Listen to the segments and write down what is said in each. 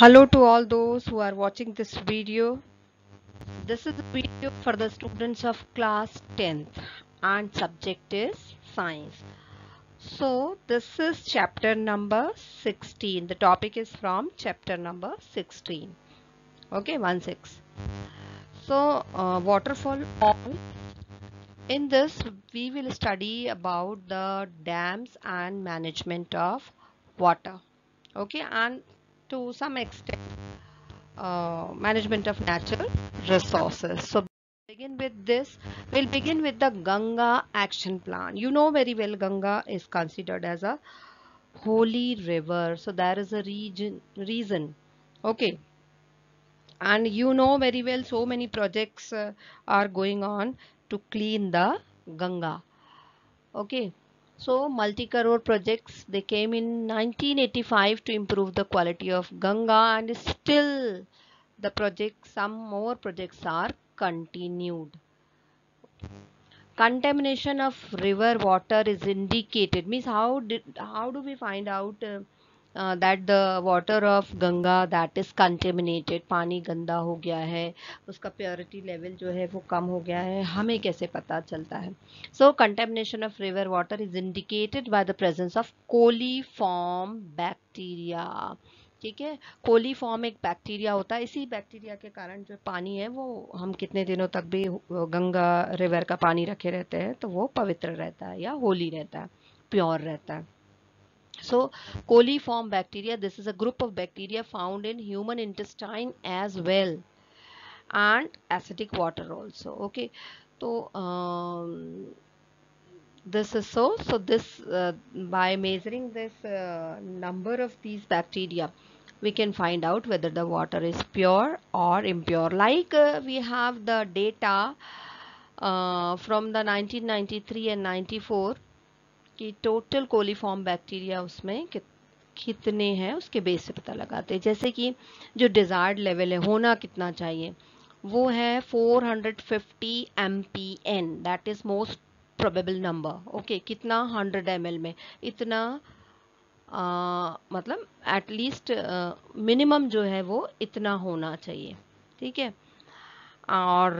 Hello to all those who are watching this video. This is a video for the students of class 10th and subject is science. So this is chapter number 16. The topic is from chapter number 16. Okay, 1 6. So uh, waterfall all. In this we will study about the dams and management of water. Okay, and to some extent uh, management of natural resources. So begin with this. We'll begin with the Ganga action plan. You know very well Ganga is considered as a holy river. So there is a region reason. Okay. And you know very well so many projects uh, are going on to clean the Ganga. Okay. So multi-crore projects they came in 1985 to improve the quality of Ganga and still the project some more projects are continued. Contamination of river water is indicated means how did how do we find out uh, that the water of Ganga that is contaminated, पानी गंदा हो गया है, उसका purity level जो है वो कम हो गया है, हमें कैसे पता चलता है? So contamination of river water is indicated by the presence of coliform bacteria ठीक है? कोलीफॉर्म एक बैक्टीरिया होता है, इसी बैक्टीरिया के कारण जो पानी है, वो हम कितने दिनों तक भी गंगा रिवर का पानी रखे रहते हैं तो वो पवित्र रहता है या होली रहता है प्योर रहता है। So coliform bacteria, this is a group of bacteria found in human intestine as well and acidic water also. Okay. So um, this is so. So this uh, by measuring this uh, number of these bacteria, we can find out whether the water is pure or impure. Like uh, we have the data uh, from the 1993 and 94 कि total coliform bacteria उसमें कितने हैं उसके base से पता लगाते हैं। जैसे कि जो डिजायर्ड लेवल है होना कितना चाहिए वो है 450 M that is most probable number okay कितना 100 एम में इतना आ, मतलब एटलीस्ट मिनिमम जो है वो इतना होना चाहिए। ठीक है? और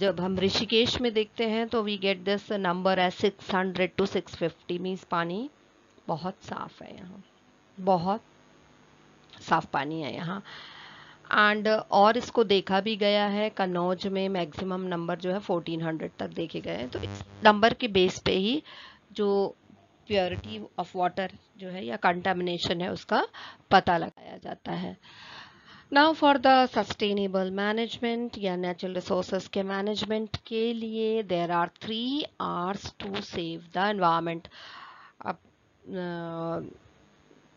जब हम ऋषिकेश में देखते हैं तो वी गेट दिस नंबर है 600 टू 650 मीन्स पानी बहुत साफ़ है यहाँ। बहुत साफ़ पानी है यहाँ। एंड और इसको देखा भी गया है, कन्नौज में मैक्सिमम नंबर जो है 1400 तक देखे गए हैं। तो इस नंबर के बेस पे ही जो प्योरिटी ऑफ़ वाटर जो है या कंटामिनेशन है उसका पता लगाया जाता है। Now for the sustainable management या नेचुरल रिसोर्सेज के मैनेजमेंट के लिए there are three Rs to save the environment अब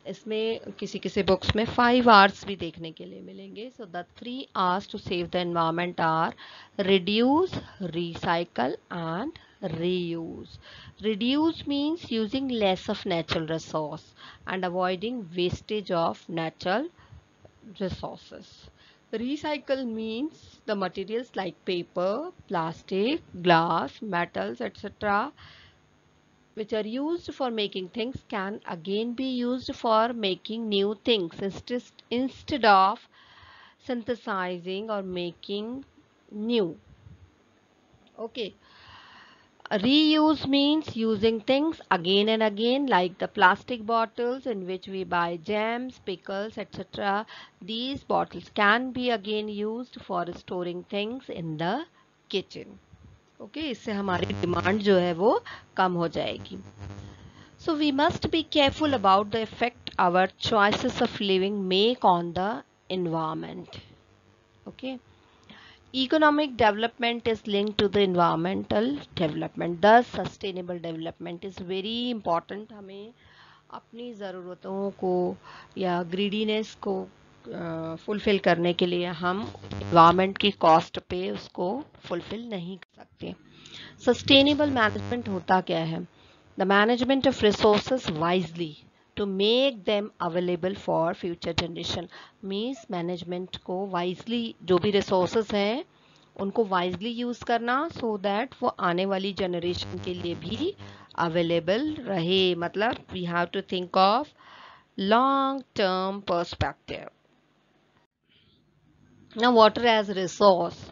इसमें किसी किसी बुक्स में फाइव आर्स भी देखने के लिए मिलेंगे. So the three Rs to save the environment are reduce recycle and reuse. Reduce means using less of natural resource and avoiding wastage of natural resources. Recycle means the materials like paper, plastic, glass, metals, etc. which are used for making things can again be used for making new things instead of synthesizing or making new. Okay. Reuse means using things again and again like the plastic bottles in which we buy jams, pickles, etc. These bottles can be again used for storing things in the kitchen. Okay okay, इससे हमारी demand जो है वो कम हो जाएगी so we must be careful about the effect our choices of living make on the environment okay Economic development is linked to the environmental development thus sustainable development is very important हमें अपनी ज़रूरतों को या greediness को fulfil uh, करने के लिए हम इन्वायरमेंट की कॉस्ट पे उसको फुलफिल नहीं कर सकते सस्टेनेबल मैनेजमेंट होता क्या है the management of resources wisely to make them available for future generation means management को वाइजली जो भी रिसोर्सेज हैं वाइजली यूज़ करना सो so दैट वो आने वाली जनरेशन के लिए भी अवेलेबल रहे। मतलब we have to think of long term perspective now water as resource.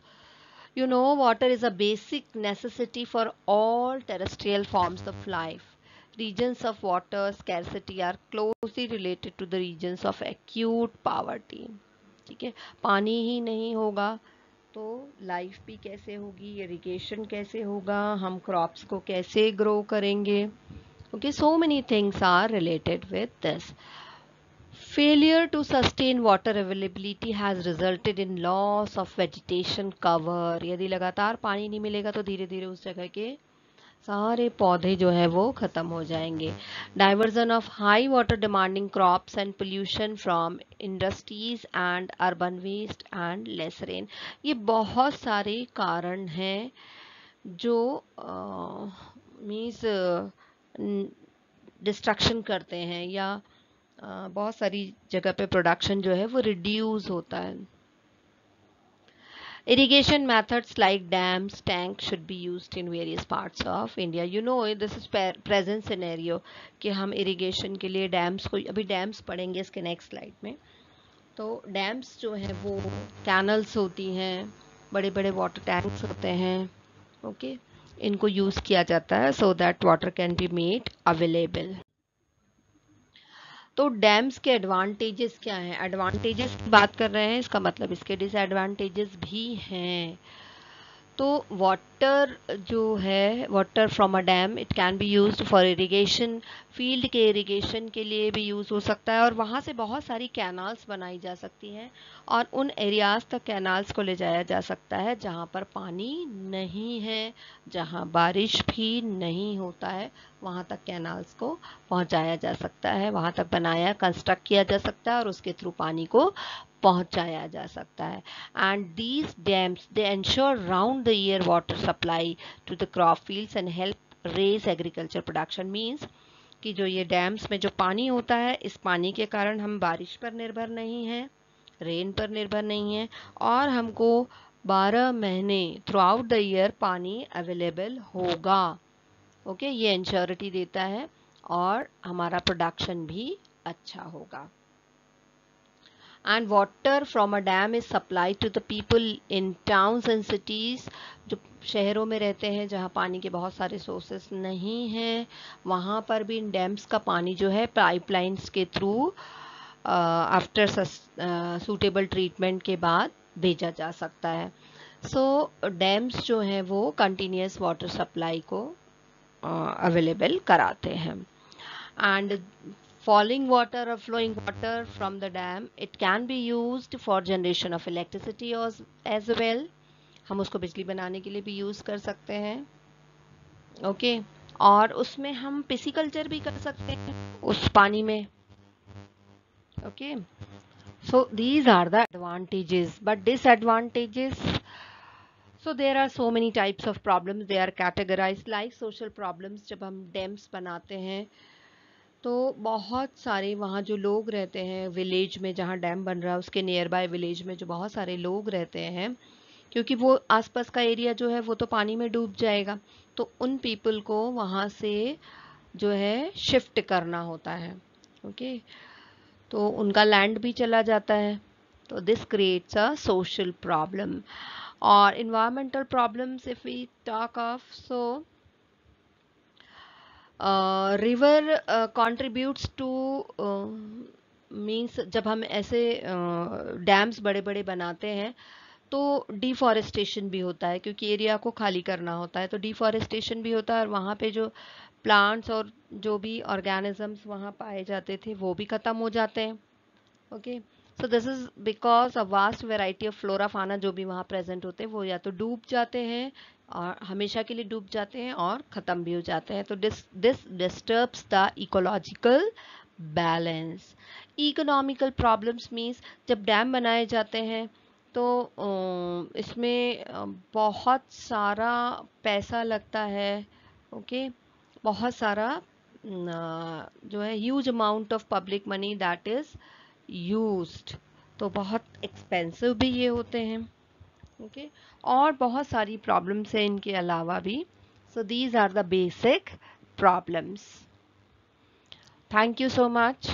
You know, water is a basic necessity for all terrestrial forms of life. Regions of water scarcity are closely related to the regions of acute poverty ठीक है पानी ही नहीं होगा तो life भी कैसे होगी irrigation कैसे होगा हम क्रॉप्स को कैसे ग्रो करेंगे okay so many things are related with this Failure to sustain water availability has resulted in loss of vegetation cover. यदि लगातार पानी नहीं मिलेगा तो धीरे धीरे उस जगह के सारे पौधे जो है वो खत्म हो जाएँगे। Diversion of high water demanding crops and pollution from industries and urban waste and less rain ये बहुत सारे कारण हैं जो मीन्स डिस्ट्रक्शन करते हैं या बहुत सारी जगह पे प्रोडक्शन जो है वो रिड्यूस होता है। Irrigation methods like dams tanks should be used in various parts of India you know this is present scenario कि हम irrigation के लिए dams को अभी dams पढ़ेंगे इसके next slide में तो dams जो है वो canals होती हैं बड़े बड़े water tanks हैं ओके okay? इनको यूज़ किया जाता है so that water can be made available तो डैम्स के एडवांटेजेस क्या हैं? एडवांटेजेस की बात कर रहे हैं, इसका मतलब इसके डिसएडवांटेजेस भी हैं। तो वाटर जो है water from a dam it can be use for irrigation field के इरिगेशन के लिए भी यूज़ हो सकता है और वहाँ से बहुत सारी कैनाल्स बनाई जा सकती हैं और उन एरियाज़ तक कैनाल्स को ले जाया जा सकता है जहाँ पर पानी नहीं है, जहाँ बारिश भी नहीं होता है, वहाँ तक कैनाल्स को पहुँचाया जा सकता है, वहाँ तक बनाया कंस्ट्रक्ट किया जा सकता है और उसके थ्रू पानी को पहुँचाया जा सकता है। And these dams they ensure round the year water supply to the crop fields and help raise agriculture production means कि जो ये डैम्स में जो पानी होता है, इस पानी के कारण हम बारिश पर निर्भर नहीं हैं रेन पर निर्भर नहीं है, और हमको 12 महीने थ्रू आउट द ईयर पानी अवेलेबल होगा। ओके ये इंश्योरिटी देता है और हमारा प्रोडक्शन भी अच्छा होगा। And water from a dam is supplied to the people in towns and cities जो शहरों में रहते हैं जहाँ पानी के बहुत सारे सोर्सेस नहीं हैं वहाँ पर भी इन डैम्स का पानी जो है पाइपलाइंस के थ्रू आफ्टर सूटेबल ट्रीटमेंट के बाद भेजा जा सकता है। सो so, डैम्स जो हैं वो कंटिन्यूस वाटर सप्लाई को अवेलेबल uh, कराते हैं। And falling water or flowing water from the dam it can be used for generation of electricity as well हम उसको बिजली बनाने के लिए भी यूज़ कर सकते हैं ओके okay? और उसमें हम पिसिकल्चर भी कर सकते हैं उस पानी में okay so these are the advantages but disadvantages so there are so many types of problems they are categorized like social problems जब हम डैम्स बनाते हैं तो बहुत सारे वहाँ जो लोग रहते हैं विलेज में जहाँ डैम बन रहा है, उसके नियर बाय विलेज में जो बहुत सारे लोग रहते हैं, क्योंकि वो आसपास का एरिया जो है वो तो पानी में डूब जाएगा तो उन पीपल को वहाँ से जो है शिफ्ट करना होता है ओके तो उनका लैंड भी चला जाता है तो this creates a social problem और environmental problems if we talk of so river contributes to means जब हम ऐसे डैम्स uh, बड़े बड़े बनाते हैं तो डिफॉरेस्टेशन भी होता है क्योंकि एरिया को खाली करना होता है तो डिफॉरेस्टेशन भी होता है और वहाँ पे जो प्लांट्स और जो भी ऑर्गेनिजम्स वहाँ पाए जाते थे वो भी ख़त्म हो जाते हैं okay so this is because a vast variety of flora fauna जो भी वहाँ प्रेजेंट होते हैं वो या तो डूब जाते हैं और हमेशा के लिए डूब जाते हैं और ख़त्म भी हो जाते हैं। तो this this disturbs the ecological balance economical problems means जब डैम बनाए जाते हैं तो इसमें बहुत सारा पैसा लगता है ओके बहुत सारा जो है huge amount of public money that is used तो बहुत एक्सपेंसिव भी ये होते हैं। ओके? और बहुत सारी प्रॉब्लम्स हैं इनके अलावा भी। So these are the basic problems thank you so much